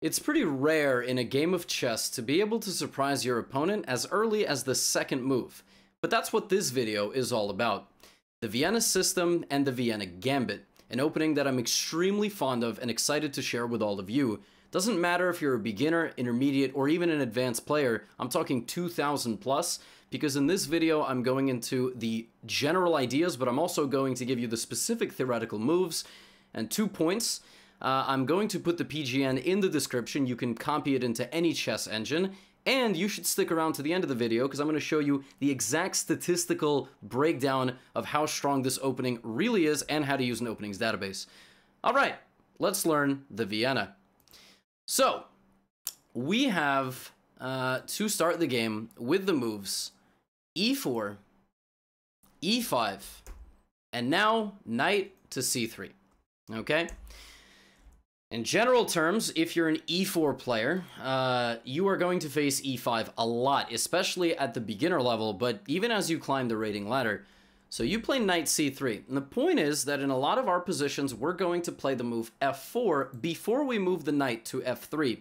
It's pretty rare in a game of chess to be able to surprise your opponent as early as the second move, but that's what this video is all about. The Vienna system and the Vienna Gambit, an opening that I'm extremely fond of and excited to share with all of you. Doesn't matter if you're a beginner, intermediate, or even an advanced player, I'm talking 2000 plus, because in this video I'm going into the general ideas, but I'm also going to give you the specific theoretical moves and two points uh, I'm going to put the PGN in the description. You can copy it into any chess engine. And you should stick around to the end of the video because I'm going to show you the exact statistical breakdown of how strong this opening really is and how to use an openings database. All right, let's learn the Vienna. So, we have uh, to start the game with the moves e4, e5, and now knight to c3. Okay? In general terms, if you're an e4 player, uh, you are going to face e5 a lot, especially at the beginner level, but even as you climb the rating ladder. So you play knight c3. And the point is that in a lot of our positions, we're going to play the move f4 before we move the knight to f3.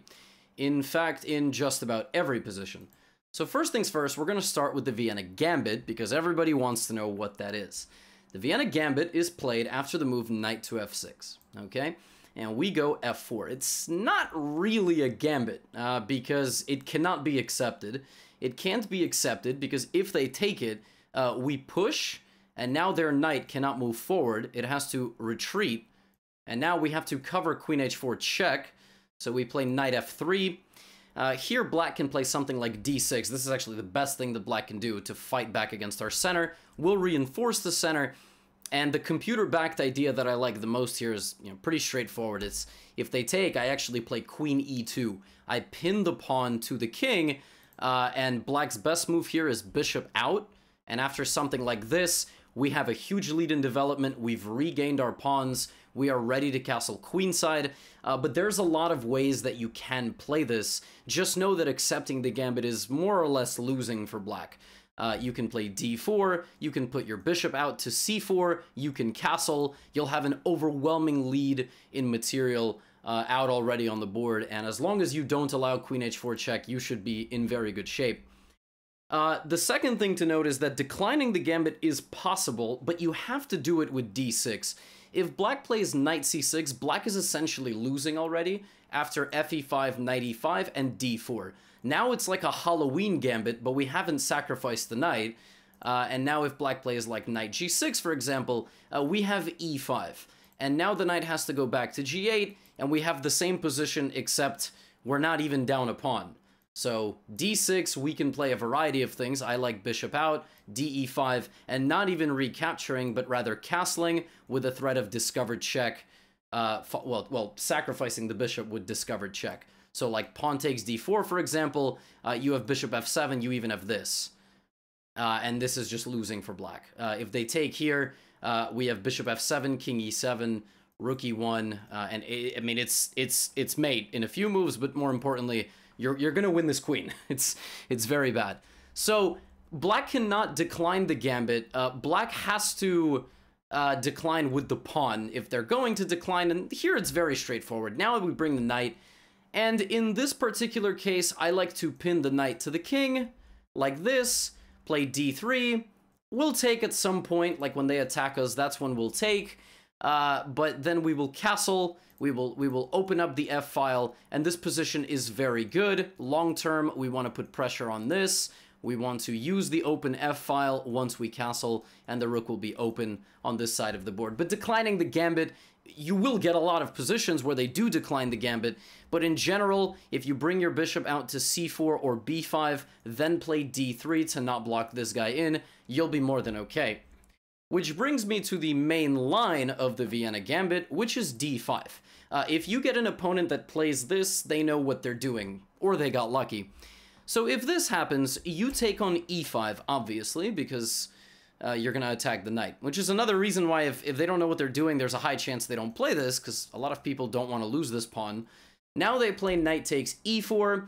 In fact, in just about every position. So first things first, we're going to start with the Vienna Gambit, because everybody wants to know what that is. The Vienna Gambit is played after the move knight to f6, okay? And we go f4. It's not really a gambit uh, because it cannot be accepted. It can't be accepted because if they take it, uh, we push, and now their knight cannot move forward. It has to retreat, and now we have to cover queen h4 check. So we play knight f3. Uh, here, black can play something like d6. This is actually the best thing that black can do to fight back against our center. We'll reinforce the center, and the computer-backed idea that I like the most here is you know, pretty straightforward. It's if they take, I actually play queen e2. I pin the pawn to the king, uh, and black's best move here is bishop out. And after something like this, we have a huge lead in development. We've regained our pawns. We are ready to castle queenside. Uh, but there's a lot of ways that you can play this. Just know that accepting the gambit is more or less losing for black. Uh, you can play d4, you can put your bishop out to c4, you can castle, you'll have an overwhelming lead in material uh, out already on the board, and as long as you don't allow queen h4 check, you should be in very good shape. Uh, the second thing to note is that declining the gambit is possible, but you have to do it with d6. If black plays knight c6, black is essentially losing already after fe5, knight e5, and d4. Now it's like a Halloween gambit, but we haven't sacrificed the knight. Uh, and now if black plays like knight g6, for example, uh, we have e5. And now the knight has to go back to g8, and we have the same position, except we're not even down a pawn. So d6, we can play a variety of things. I like bishop out, de5, and not even recapturing, but rather castling with a threat of discovered check. Uh, well, well, sacrificing the bishop with discovered check. So like pawn takes d4, for example, uh, you have bishop f7, you even have this. Uh, and this is just losing for black. Uh, if they take here, uh, we have bishop f7, king e7, rook e1, uh, and I mean, it's it's it's mate in a few moves, but more importantly, you're, you're gonna win this queen. it's, it's very bad. So black cannot decline the gambit. Uh, black has to decline with the pawn if they're going to decline, and here it's very straightforward. Now we bring the knight, and in this particular case, I like to pin the knight to the king, like this, play d3. We'll take at some point, like when they attack us, that's when we'll take. Uh, but then we will castle, we will we will open up the f file, and this position is very good. Long term, we want to put pressure on this. We want to use the open f file once we castle, and the rook will be open on this side of the board. But declining the gambit you will get a lot of positions where they do decline the gambit, but in general, if you bring your bishop out to c4 or b5, then play d3 to not block this guy in, you'll be more than okay. Which brings me to the main line of the Vienna Gambit, which is d5. Uh, if you get an opponent that plays this, they know what they're doing, or they got lucky. So if this happens, you take on e5, obviously, because uh, you're going to attack the knight. Which is another reason why if, if they don't know what they're doing, there's a high chance they don't play this, because a lot of people don't want to lose this pawn. Now they play knight takes e4,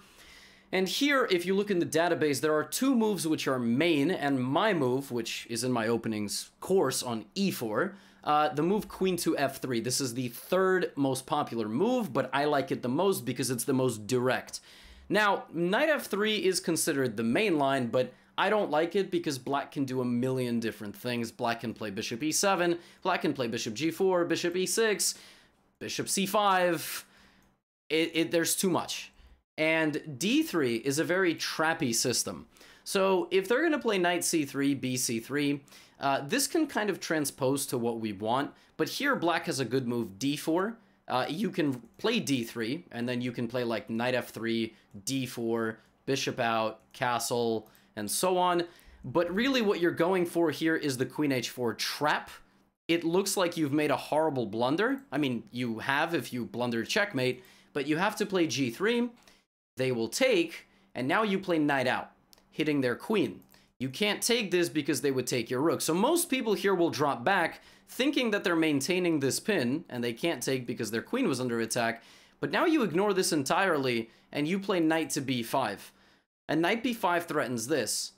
and here, if you look in the database, there are two moves which are main, and my move, which is in my openings course on e4, uh, the move queen to f3. This is the third most popular move, but I like it the most because it's the most direct. Now, knight f3 is considered the main line, but I don't like it because black can do a million different things. Black can play bishop e7, black can play bishop g4, bishop e6, bishop c5. It, it, there's too much. And d3 is a very trappy system. So if they're going to play knight c3, bc3, uh, this can kind of transpose to what we want, but here black has a good move d4. Uh, you can play d3, and then you can play like knight f3, d4, bishop out, castle, and so on. But really what you're going for here is the queen h4 trap. It looks like you've made a horrible blunder. I mean, you have if you blunder checkmate, but you have to play g3. They will take, and now you play knight out, hitting their queen. You can't take this because they would take your rook. So most people here will drop back thinking that they're maintaining this pin and they can't take because their queen was under attack. But now you ignore this entirely and you play knight to b5. And knight b5 threatens this.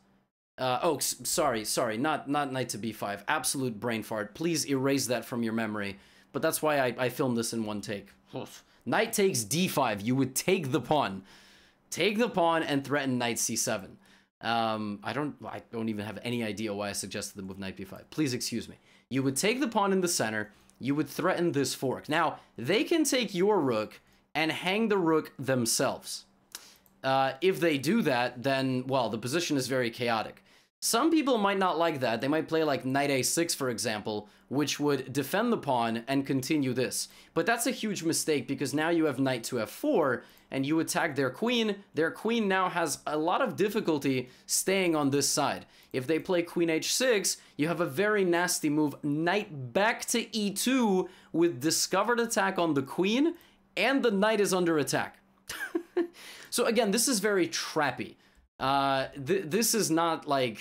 Uh, oh, sorry, sorry, not, not knight to b5. Absolute brain fart. Please erase that from your memory. But that's why I, I filmed this in one take. Knight takes d5. You would take the pawn. Take the pawn and threaten knight c7. Um, I don't I don't even have any idea why I suggested the move knight b5. Please excuse me. You would take the pawn in the center. You would threaten this fork. Now, they can take your rook and hang the rook themselves. Uh, if they do that, then, well, the position is very chaotic. Some people might not like that. They might play like knight a6, for example, which would defend the pawn and continue this. But that's a huge mistake because now you have knight to f4 and you attack their queen. Their queen now has a lot of difficulty staying on this side. If they play queen h6, you have a very nasty move, knight back to e2 with discovered attack on the queen and the knight is under attack. so again, this is very trappy. Uh, th this is not like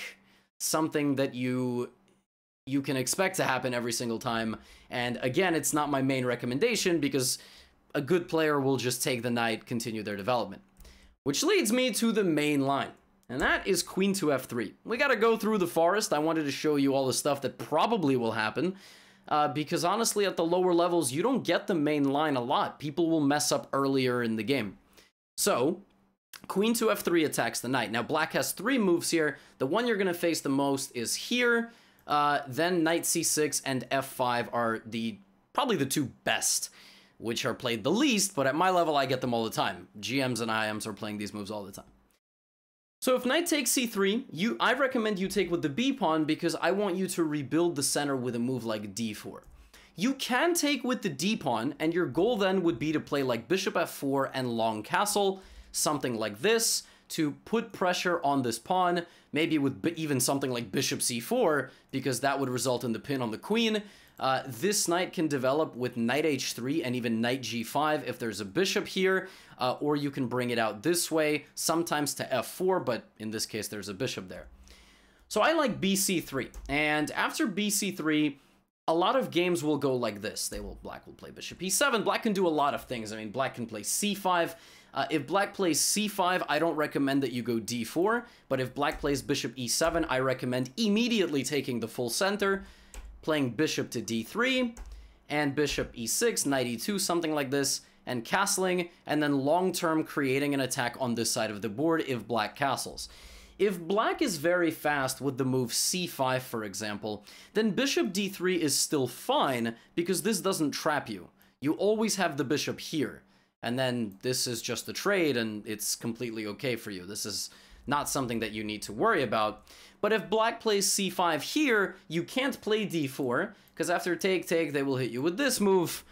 something that you you can expect to happen every single time. And again, it's not my main recommendation because a good player will just take the knight, continue their development. Which leads me to the main line. And that is queen to f3. We gotta go through the forest. I wanted to show you all the stuff that probably will happen. Uh, because honestly, at the lower levels, you don't get the main line a lot. People will mess up earlier in the game. So, Queen to f3 attacks the knight. Now, black has three moves here. The one you're going to face the most is here. Uh, then knight c6 and f5 are the probably the two best, which are played the least, but at my level, I get them all the time. GMs and IMs are playing these moves all the time. So if knight takes c3, you I recommend you take with the b pawn because I want you to rebuild the center with a move like d4. You can take with the d pawn, and your goal then would be to play like bishop f4 and long castle, something like this to put pressure on this pawn, maybe with even something like bishop c4, because that would result in the pin on the queen. Uh, this knight can develop with knight h3 and even knight g5 if there's a bishop here, uh, or you can bring it out this way, sometimes to f4, but in this case there's a bishop there. So I like bc3, and after bc3, a lot of games will go like this. They will, black will play bishop e7, black can do a lot of things. I mean, black can play c5, uh, if black plays c5, I don't recommend that you go d4, but if black plays bishop e7, I recommend immediately taking the full center, playing bishop to d3, and bishop e6, knight e2, something like this, and castling, and then long-term creating an attack on this side of the board if black castles. If black is very fast with the move c5, for example, then bishop d3 is still fine because this doesn't trap you. You always have the bishop here and then this is just a trade and it's completely okay for you. This is not something that you need to worry about. But if black plays c5 here, you can't play d4, because after take, take, they will hit you with this move,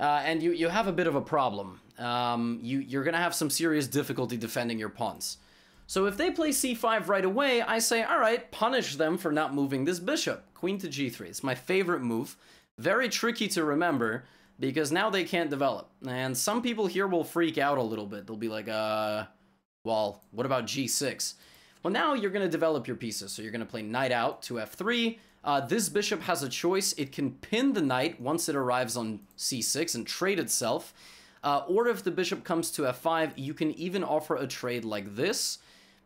uh, and you, you have a bit of a problem. Um, you, you're going to have some serious difficulty defending your pawns. So if they play c5 right away, I say, all right, punish them for not moving this bishop. Queen to g3. It's my favorite move. Very tricky to remember, because now they can't develop. And some people here will freak out a little bit. They'll be like, uh, well, what about g6? Well, now you're going to develop your pieces. So you're going to play knight out to f3. Uh, this bishop has a choice. It can pin the knight once it arrives on c6 and trade itself. Uh, or if the bishop comes to f5, you can even offer a trade like this.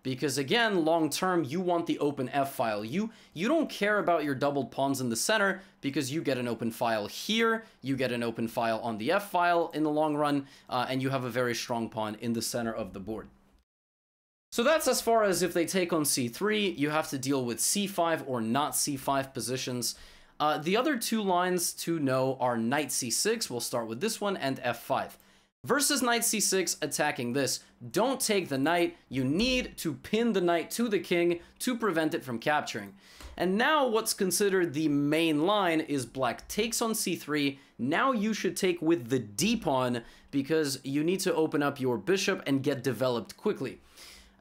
Because again, long term, you want the open f file. You you don't care about your doubled pawns in the center because you get an open file here, you get an open file on the f file in the long run, uh, and you have a very strong pawn in the center of the board. So that's as far as if they take on c3, you have to deal with c5 or not c5 positions. Uh, the other two lines to know are knight c6, we'll start with this one, and f5. Versus knight c6 attacking this, don't take the knight, you need to pin the knight to the king to prevent it from capturing. And now what's considered the main line is black takes on c3, now you should take with the d-pawn because you need to open up your bishop and get developed quickly.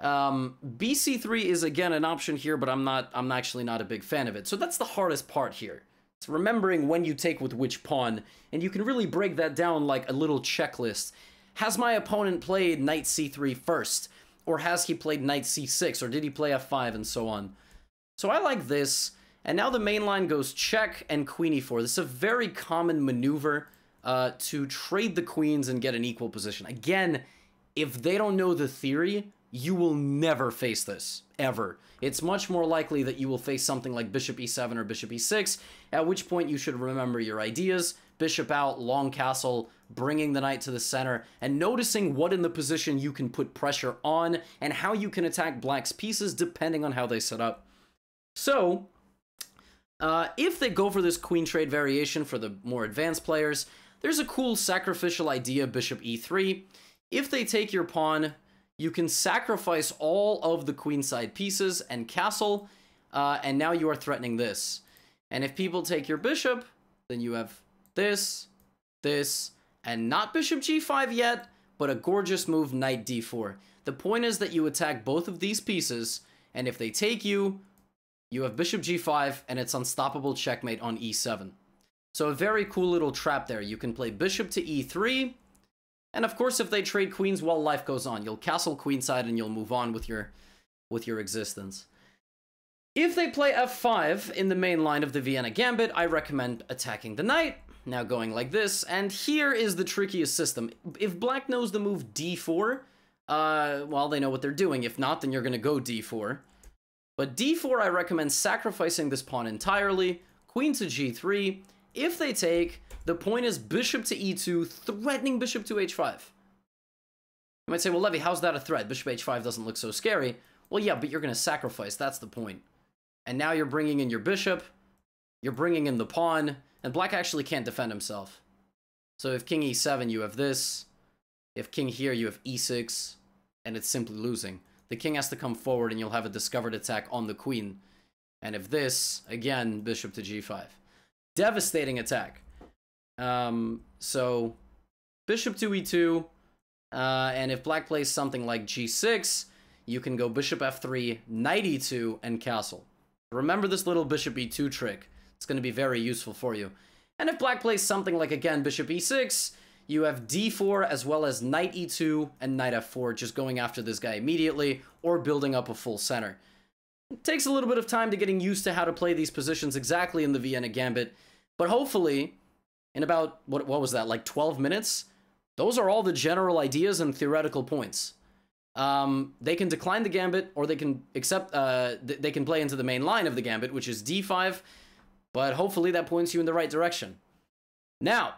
Um, BC3 is again an option here, but I'm not. I'm actually not a big fan of it. So that's the hardest part here. It's remembering when you take with which pawn, and you can really break that down like a little checklist. Has my opponent played knight c3 first, or has he played knight c6, or did he play f5, and so on. So I like this. And now the main line goes check and queen e4. This is a very common maneuver uh, to trade the queens and get an equal position. Again, if they don't know the theory, you will never face this, ever. It's much more likely that you will face something like bishop e7 or bishop e6, at which point you should remember your ideas, bishop out, long castle, bringing the knight to the center, and noticing what in the position you can put pressure on, and how you can attack black's pieces depending on how they set up. So, uh, if they go for this queen trade variation for the more advanced players, there's a cool sacrificial idea, bishop e3. If they take your pawn, you can sacrifice all of the queenside pieces and castle, uh, and now you are threatening this. And if people take your bishop, then you have this, this, and not bishop g5 yet, but a gorgeous move, knight d4. The point is that you attack both of these pieces, and if they take you, you have bishop g5, and it's unstoppable checkmate on e7. So a very cool little trap there. You can play bishop to e3, and of course, if they trade queens while life goes on, you'll castle queenside and you'll move on with your with your existence. If they play f5 in the main line of the Vienna Gambit, I recommend attacking the knight, now going like this, and here is the trickiest system. If black knows the move d4, uh, well, they know what they're doing. If not, then you're going to go d4. But d4, I recommend sacrificing this pawn entirely, queen to g3. If they take, the point is bishop to e2, threatening bishop to h5. You might say, well, Levy, how's that a threat? Bishop h5 doesn't look so scary. Well, yeah, but you're going to sacrifice. That's the point. And now you're bringing in your bishop. You're bringing in the pawn. And black actually can't defend himself. So if king e7, you have this. If king here, you have e6. And it's simply losing. The king has to come forward and you'll have a discovered attack on the queen. And if this, again, bishop to g5. Devastating attack. Um, so bishop to e2, uh, and if black plays something like g6, you can go bishop f3, knight e2, and castle. Remember this little bishop e2 trick. It's going to be very useful for you. And if black plays something like, again, bishop e6, you have d4 as well as knight e2 and knight f4 just going after this guy immediately or building up a full center. It takes a little bit of time to getting used to how to play these positions exactly in the Vienna Gambit, but hopefully in about, what, what was that, like 12 minutes? Those are all the general ideas and theoretical points. Um, they can decline the gambit, or they can accept, uh, th they can play into the main line of the gambit, which is d5, but hopefully that points you in the right direction. Now,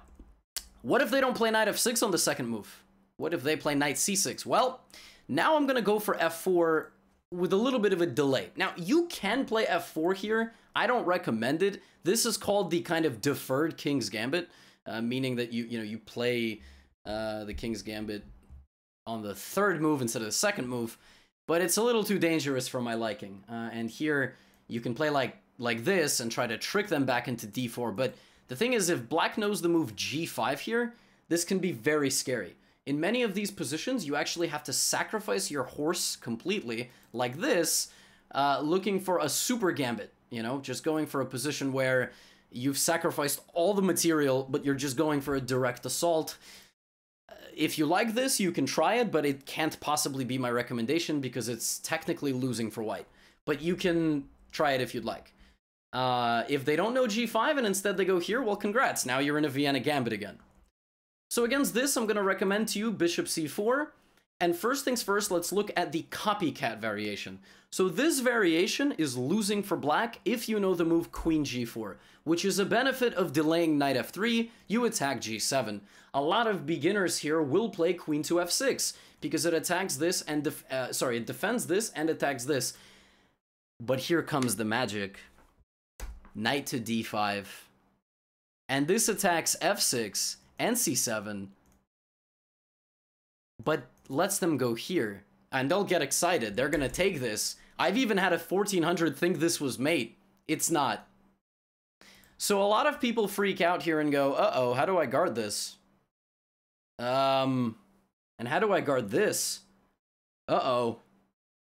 what if they don't play knight f6 on the second move? What if they play knight c6? Well, now I'm going to go for f4 with a little bit of a delay. Now, you can play f4 here. I don't recommend it. This is called the kind of deferred King's Gambit, uh, meaning that you you know you play uh, the King's Gambit on the third move instead of the second move, but it's a little too dangerous for my liking. Uh, and here you can play like like this and try to trick them back into d4. But the thing is, if black knows the move g5 here, this can be very scary. In many of these positions, you actually have to sacrifice your horse completely, like this, uh, looking for a super gambit, you know, just going for a position where you've sacrificed all the material, but you're just going for a direct assault. Uh, if you like this, you can try it, but it can't possibly be my recommendation because it's technically losing for white. But you can try it if you'd like. Uh, if they don't know g5 and instead they go here, well, congrats. Now you're in a Vienna Gambit again. So against this, I'm going to recommend to you bishop c4. And first things first, let's look at the copycat variation. So this variation is losing for black if you know the move queen g4, which is a benefit of delaying knight f3, you attack g7. A lot of beginners here will play queen to f6 because it attacks this and uh, sorry, it defends this and attacks this. But here comes the magic. Knight to d5. And this attacks f6 and c7. But lets them go here. And they'll get excited. They're gonna take this. I've even had a 1400 think this was mate. It's not. So a lot of people freak out here and go, uh-oh, how do I guard this? Um, and how do I guard this? Uh-oh.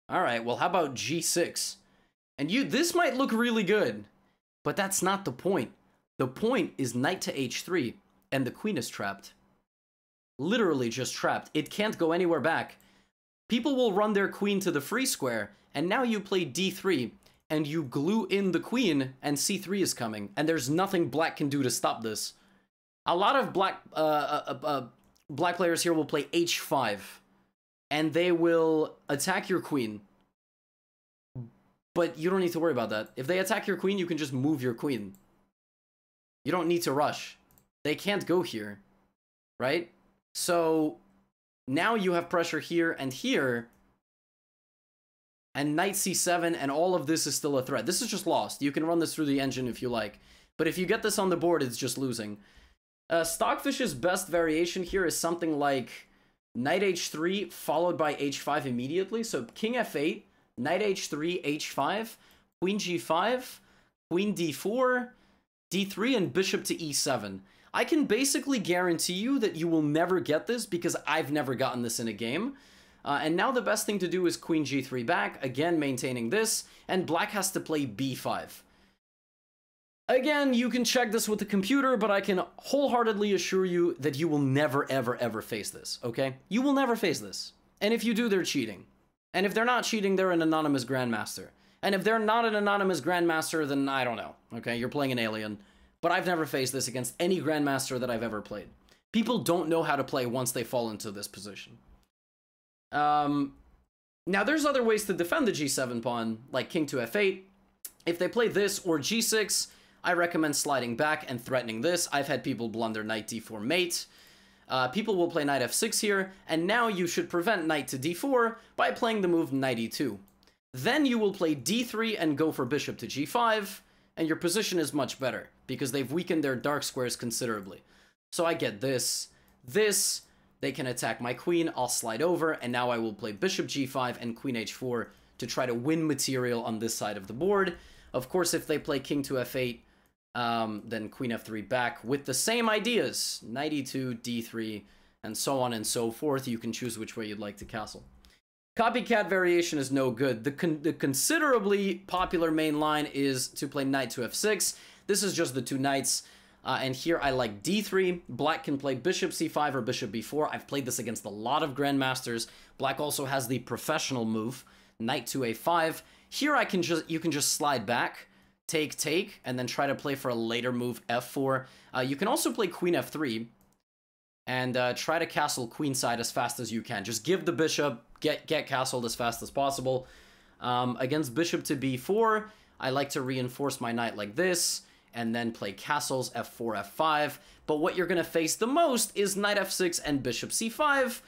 All right, well, how about g6? And you, this might look really good, but that's not the point. The point is knight to h3, and the queen is trapped literally just trapped. It can't go anywhere back. People will run their queen to the free square, and now you play d3, and you glue in the queen, and c3 is coming, and there's nothing black can do to stop this. A lot of black uh, uh, uh, uh black players here will play h5, and they will attack your queen. But you don't need to worry about that. If they attack your queen, you can just move your queen. You don't need to rush. They can't go here, right? So now you have pressure here and here. And knight c7 and all of this is still a threat. This is just lost. You can run this through the engine if you like. But if you get this on the board, it's just losing. Uh, Stockfish's best variation here is something like knight h3 followed by h5 immediately. So king f8, knight h3, h5, queen g5, queen d4, d3, and bishop to e7. I can basically guarantee you that you will never get this because I've never gotten this in a game. Uh, and now the best thing to do is queen g3 back, again maintaining this, and black has to play b5. Again, you can check this with the computer, but I can wholeheartedly assure you that you will never, ever, ever face this, okay? You will never face this. And if you do, they're cheating. And if they're not cheating, they're an anonymous grandmaster. And if they're not an anonymous grandmaster, then I don't know, okay? You're playing an alien but I've never faced this against any Grandmaster that I've ever played. People don't know how to play once they fall into this position. Um, now, there's other ways to defend the g7 pawn, like king to f8. If they play this or g6, I recommend sliding back and threatening this. I've had people blunder knight d4 mate. Uh, people will play knight f6 here, and now you should prevent knight to d4 by playing the move knight e2. Then you will play d3 and go for bishop to g5, and your position is much better because they've weakened their dark squares considerably. So I get this, this, they can attack my queen, I'll slide over, and now I will play bishop g5 and queen h4 to try to win material on this side of the board. Of course, if they play king to f8, um, then queen f3 back with the same ideas, knight e2, d3, and so on and so forth. You can choose which way you'd like to castle. Copycat variation is no good. The, con the considerably popular main line is to play knight to f6. This is just the two knights. Uh, and here I like d3. Black can play bishop c5 or bishop b4. I've played this against a lot of grandmasters. Black also has the professional move, knight to a5. Here I can just you can just slide back, take, take, and then try to play for a later move f4. Uh, you can also play queen f3 and uh, try to castle queenside as fast as you can. Just give the bishop, get get castled as fast as possible. Um, against bishop to b4, I like to reinforce my knight like this, and then play castles f4, f5. But what you're going to face the most is knight f6 and bishop c5.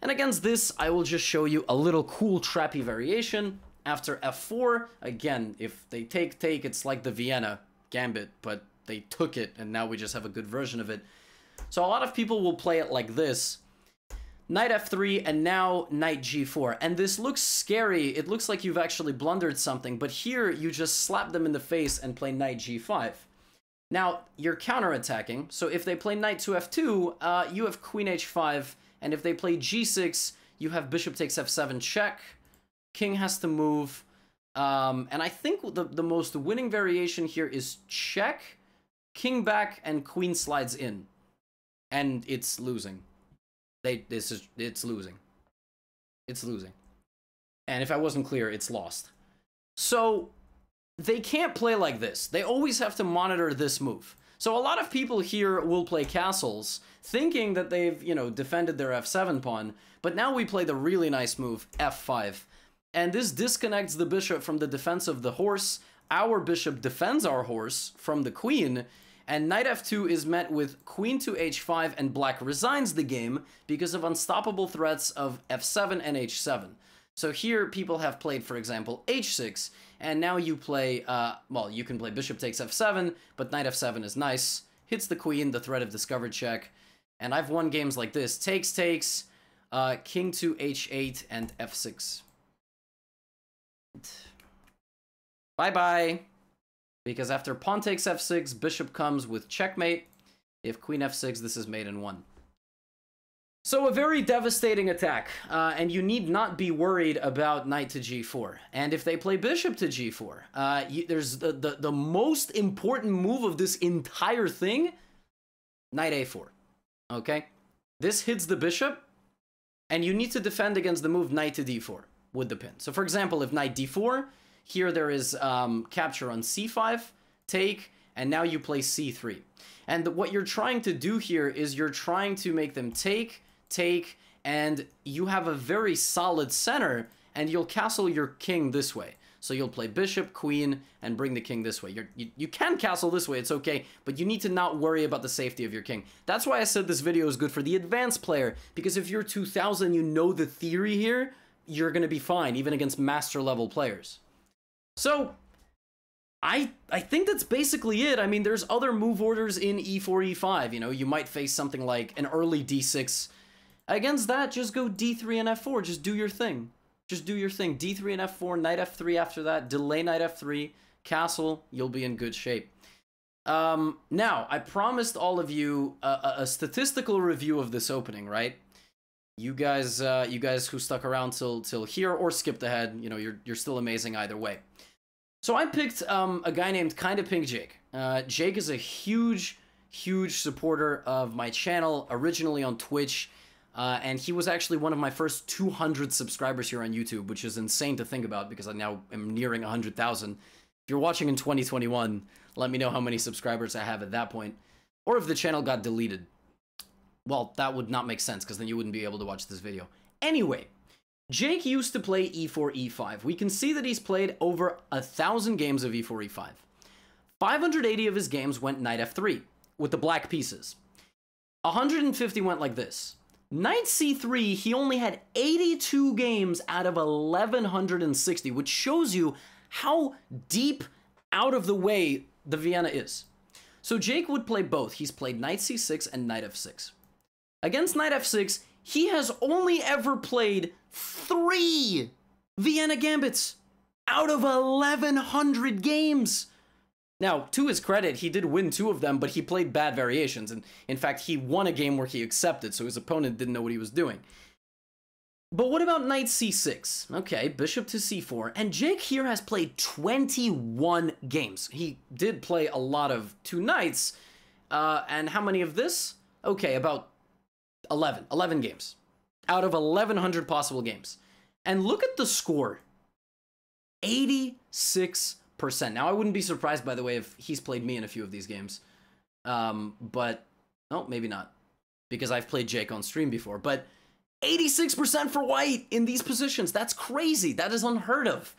And against this, I will just show you a little cool trappy variation. After f4, again, if they take, take, it's like the Vienna gambit, but they took it, and now we just have a good version of it. So a lot of people will play it like this. Knight f3 and now knight g4. And this looks scary. It looks like you've actually blundered something, but here you just slap them in the face and play knight g5. Now, you're counterattacking, so if they play knight to f2, uh, you have queen h5, and if they play g6, you have bishop takes f7 check, king has to move, um, and I think the, the most winning variation here is check, king back, and queen slides in and it's losing. They this is it's losing. It's losing. And if I wasn't clear, it's lost. So they can't play like this. They always have to monitor this move. So a lot of people here will play castles, thinking that they've, you know, defended their f7 pawn, but now we play the really nice move, f5. And this disconnects the bishop from the defense of the horse, our bishop defends our horse from the queen, and knight f2 is met with queen to h5 and black resigns the game because of unstoppable threats of f7 and h7. So here people have played, for example, h6, and now you play, uh, well, you can play bishop takes f7, but knight f7 is nice, hits the queen, the threat of discovered check, and I've won games like this, takes, takes, uh, king to h8 and f6. Bye-bye. Because after pawn takes f6, bishop comes with checkmate. If queen f6, this is mate in one. So a very devastating attack, uh, and you need not be worried about knight to g4. And if they play bishop to g4, uh, you, there's the, the, the most important move of this entire thing, knight a4, okay? This hits the bishop, and you need to defend against the move knight to d4 with the pin. So for example, if knight d4, here there is um, capture on c5, take, and now you play c3. And what you're trying to do here is you're trying to make them take, take, and you have a very solid center, and you'll castle your king this way. So you'll play bishop, queen, and bring the king this way. You're, you you can castle this way, it's okay, but you need to not worry about the safety of your king. That's why I said this video is good for the advanced player, because if you're 2000, you know the theory here, you're going to be fine, even against master level players. So, I I think that's basically it. I mean, there's other move orders in e4, e5. You know, you might face something like an early d6. Against that, just go d3 and f4. Just do your thing. Just do your thing. d3 and f4, knight f3 after that, delay knight f3, castle, you'll be in good shape. Um, now, I promised all of you a, a statistical review of this opening, right? You guys, uh, you guys who stuck around till till here or skipped ahead, you know, you're you're still amazing either way. So I picked um, a guy named Kinda Pink Jake. Uh, Jake is a huge, huge supporter of my channel, originally on Twitch, uh, and he was actually one of my first 200 subscribers here on YouTube, which is insane to think about because I now am nearing 100,000. If you're watching in 2021, let me know how many subscribers I have at that point, or if the channel got deleted. Well, that would not make sense because then you wouldn't be able to watch this video. Anyway, Jake used to play e4, e5. We can see that he's played over a thousand games of e4, e5. 580 of his games went knight f3 with the black pieces. 150 went like this. Knight c3, he only had 82 games out of 1160, which shows you how deep out of the way the Vienna is. So Jake would play both. He's played knight c6 and knight f6. Against knight f6, he has only ever played three Vienna Gambits out of 1,100 games. Now, to his credit, he did win two of them, but he played bad variations. And in fact, he won a game where he accepted, so his opponent didn't know what he was doing. But what about knight c6? Okay, bishop to c4. And Jake here has played 21 games. He did play a lot of two knights. Uh, and how many of this? Okay, about 11. 11 games out of 1,100 possible games. And look at the score 86%. Now, I wouldn't be surprised, by the way, if he's played me in a few of these games. Um, but, no, maybe not. Because I've played Jake on stream before. But 86% for white in these positions. That's crazy. That is unheard of.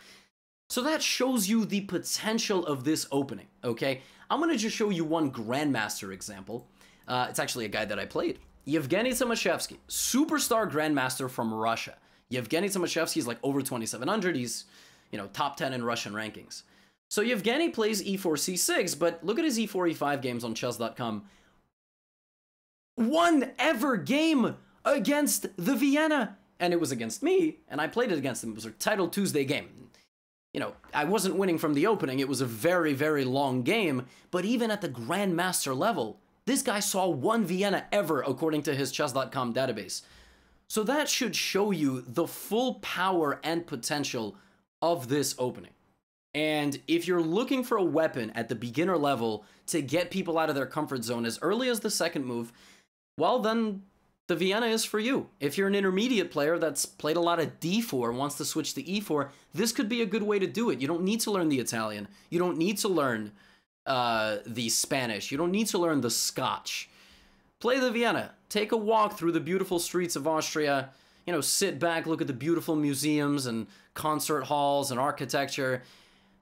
So that shows you the potential of this opening, okay? I'm going to just show you one Grandmaster example. Uh, it's actually a guy that I played. Yevgeny Tomashevsky, superstar grandmaster from Russia. Yevgeny Tomashevsky is like over 2,700. He's, you know, top 10 in Russian rankings. So Yevgeny plays e4, c6, but look at his e4, e5 games on chess.com. One ever game against the Vienna. And it was against me, and I played it against him. It was a Titled Tuesday game. You know, I wasn't winning from the opening. It was a very, very long game. But even at the Grandmaster level, this guy saw one Vienna ever, according to his chess.com database. So that should show you the full power and potential of this opening. And if you're looking for a weapon at the beginner level to get people out of their comfort zone as early as the second move, well, then the Vienna is for you. If you're an intermediate player that's played a lot of d4 and wants to switch to e4, this could be a good way to do it. You don't need to learn the Italian. You don't need to learn uh, the Spanish. You don't need to learn the Scotch. Play the Vienna. Take a walk through the beautiful streets of Austria. You know, sit back, look at the beautiful museums and concert halls and architecture,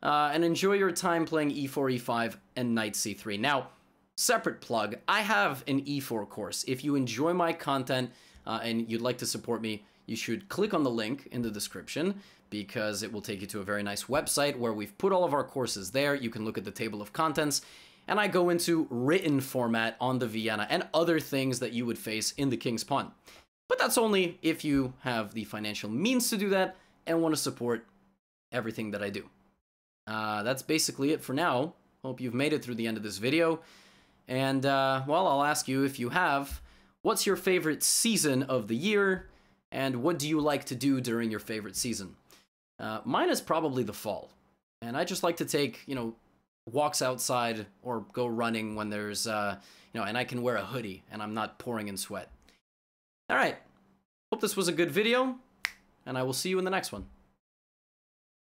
uh, and enjoy your time playing e4, e5, and knight c3. Now, separate plug, I have an e4 course. If you enjoy my content uh, and you'd like to support me, you should click on the link in the description because it will take you to a very nice website where we've put all of our courses there. You can look at the table of contents and I go into written format on the Vienna and other things that you would face in the King's Pawn. But that's only if you have the financial means to do that and want to support everything that I do. Uh, that's basically it for now. Hope you've made it through the end of this video. And, uh, well, I'll ask you if you have, what's your favorite season of the year? And what do you like to do during your favorite season? Uh, mine is probably the fall. And I just like to take, you know, walks outside or go running when there's, uh, you know, and I can wear a hoodie and I'm not pouring in sweat. All right. Hope this was a good video, and I will see you in the next one.